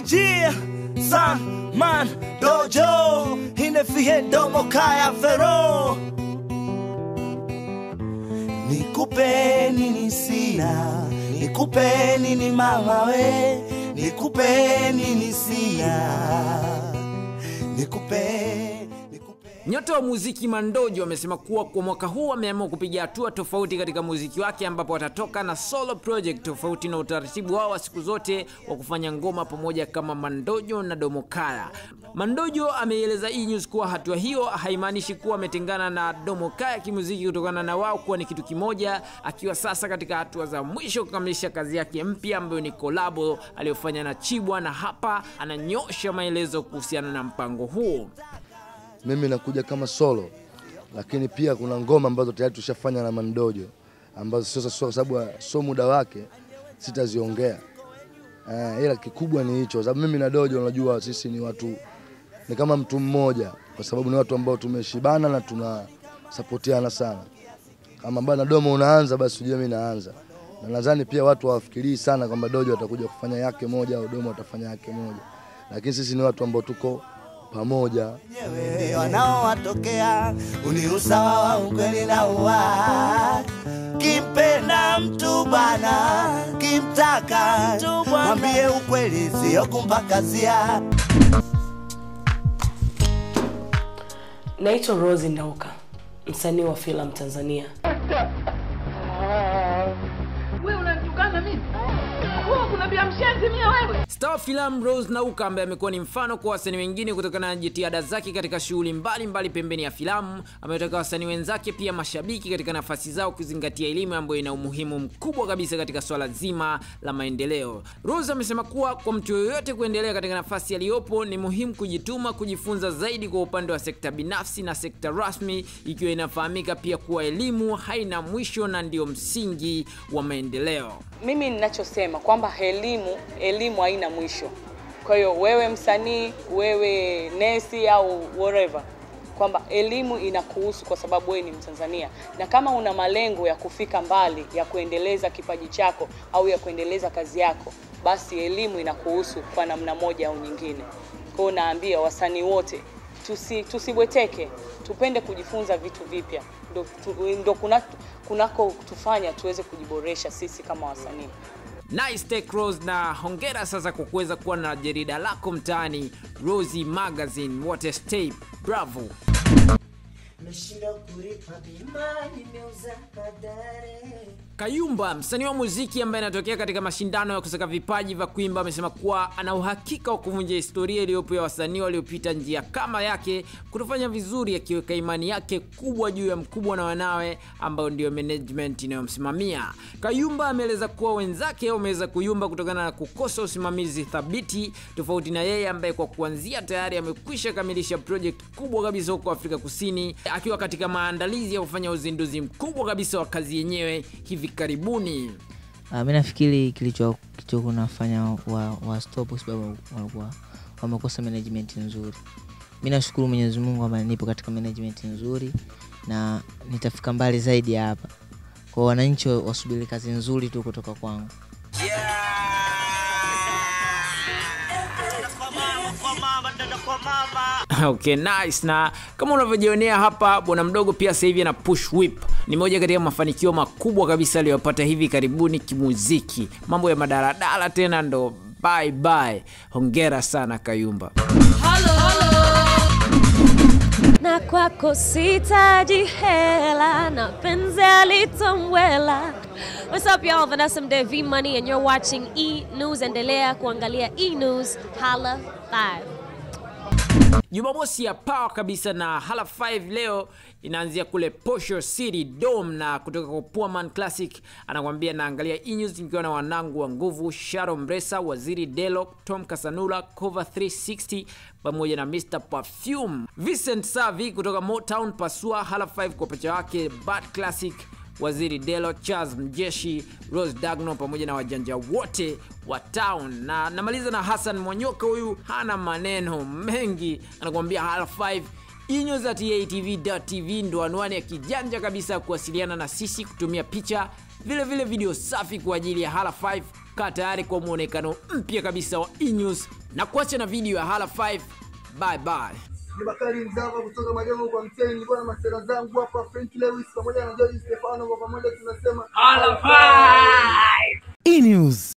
man man dojo inefie domo kaya fero. Nikupe nini sina? Nikupe nini mama we? Nikupe nini sina? Nikupe Nyota wa muziki Mandojo wamesema kuwa kwa mwaka huu wameamua kupiga hatua tofauti katika muziki wake, ambapo watatoka na solo project tofauti na utaratibu wao wa siku zote wa kufanya ngoma pamoja kama Mandojo na Domokaya. Mandojo ameieleza E News kuwa hatua hiyo haimaanishi kuwa ametengana na Domokaya kimuziki kutokana na wao kuwa ni kitu kimoja, akiwa sasa katika hatua za mwisho kukamilisha kazi yake mpya ambayo ni kolabo aliyofanya na Chibwa, na hapa ananyosha maelezo kuhusiana na mpango huo. Mimi nakuja kama solo, lakini pia kuna ngoma ambazo tayari tushafanya na Mandojo ambazo sio- kwa sababu sio muda wake sitaziongea. Eh, ila kikubwa ni hicho, sababu mimi na Dojo unajua sisi ni watu ni kama mtu mmoja, kwa sababu ni watu ambao tumeshibana na tunasapotiana sana. Kama bana Domo unaanza, basi ujue mimi naanza, na nadhani pia watu hawafikirii sana kwamba Dojo atakuja kufanya yake moja au Domo atafanya yake moja, lakini sisi ni watu ambao tuko pamoja. wenyewe wanaowatokea uniusawa wa ukweli na uwa kimpenda mtu bana kimtaka mwambie ukweli sio kumpakazia Naitwa Rose Ndauka, msanii wa filamu Tanzania. wewe unanitukana mimi? Wewe mshenzi mie wewe? Star filamu Rose Nauka ambaye amekuwa ni mfano kwa wasanii wengine kutokana na jitihada zake katika shughuli mbalimbali pembeni ya filamu, ametaka wasanii wenzake pia mashabiki katika nafasi zao kuzingatia elimu ambayo ina umuhimu mkubwa kabisa katika swala zima la maendeleo. Rose amesema kuwa kwa mtu yoyote kuendelea katika nafasi aliyopo ni muhimu kujituma, kujifunza zaidi kwa upande wa sekta binafsi na sekta rasmi, ikiwa inafahamika pia kuwa elimu haina mwisho na ndio msingi wa maendeleo. Mimi ninachosema kwamba elimu elimu haina mwisho. Kwa hiyo wewe msanii, wewe nesi au whatever, kwamba elimu inakuhusu kwa sababu wewe ni Mtanzania, na kama una malengo ya kufika mbali, ya kuendeleza kipaji chako au ya kuendeleza kazi yako, basi elimu inakuhusu kwa namna moja au nyingine. Kwa hiyo naambia wasanii wote tusi, tusibweteke, tupende kujifunza vitu vipya, ndo, tu, ndo kuna, kunako tufanya tuweze kujiboresha sisi kama wasanii. Nice take Rose, na hongera sasa kwa kuweza kuwa na jarida lako mtaani Rosie Magazine. What a step, bravo. Kayumba, msanii wa muziki ambaye anatokea katika mashindano ya kusaka vipaji vya kuimba, amesema kuwa ana uhakika wa kuvunja historia iliyopo ya wasanii waliopita njia kama yake kutofanya vizuri, akiweka imani yake kubwa juu ya mkubwa na wanawe ambao ndio management inayomsimamia. Kayumba ameeleza kuwa wenzake wameweza kuyumba kutokana na kukosa usimamizi thabiti, tofauti na yeye ambaye kwa kuanzia tayari amekwisha kamilisha project kubwa kabisa huko Afrika Kusini, akiwa katika maandalizi ya kufanya uzinduzi mkubwa kabisa wa kazi yenyewe hivi karibuni. Uh, mi nafikiri kilicho kunafanya wa, wa stop kwa sababu walikuwa wamekosa management nzuri. Mi nashukuru Mwenyezi Mungu kwamba nipo katika management nzuri na nitafika mbali zaidi ya hapa. Kwa wananchi wasubiri kazi nzuri tu kutoka kwangu. Okay, nice. Na kama unavyojionea hapa, bwana mdogo pia sasa hivi ana push whip. Ni moja kati ya mafanikio makubwa kabisa aliyopata hivi karibuni kimuziki. Mambo ya madaladala tena ndo bye bye. Hongera sana Kayumba. Hello, hello. na kwako sitaji hela na penzi alitomwela What's up y'all, Vanessa Mde V Money and you're watching E News. Endelea kuangalia E News, hala 5. Jumamosi ya power kabisa na Hala 5 leo inaanzia kule Posho City Dome, na kutoka kwa Puaman Classic anakuambia naangalia E-News nikiwa na wanangu wa nguvu Sharo Mresa, Waziri Delo, Tom Kasanula, Cover 360 pamoja na Mr Perfume, Vincent Savi kutoka Motown, Pasua Hala 5 kwa pacha wake Bad Classic Waziri Delo, Charles Mjeshi, Rose Dagno pamoja na wajanja wote wa town. Na namaliza na Hassan Mwanyoka, huyu hana maneno mengi, anakuambia Hala 5 inyoza.tv.tv ndo anwani ya kijanja kabisa kuwasiliana na sisi kutumia picha, vile vile video safi kwa ajili ya Hala 5. Kaa tayari kwa mwonekano mpya kabisa wa E-News. Na kuacha na video ya hala 5 bye bye ni Bakari Mzava kutoka Majengo kwa Mtei. Nilikuwa na masera zangu hapa, Frank Lewis pamoja na George Stefano, kwa pamoja tunasema hala 5 E-News.